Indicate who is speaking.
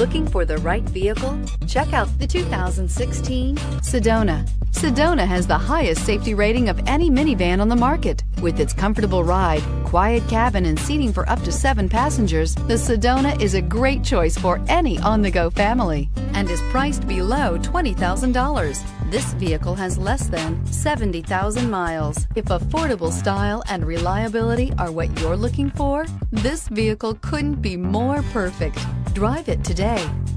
Speaker 1: Looking for the right vehicle? Check out the 2016 Sedona. Sedona has the highest safety rating of any minivan on the market. With its comfortable ride, quiet cabin, and seating for up to seven passengers, the Sedona is a great choice for any on-the-go family and is priced below $20,000. This vehicle has less than 70,000 miles. If affordable style and reliability are what you're looking for, this vehicle couldn't be more perfect. Drive it today.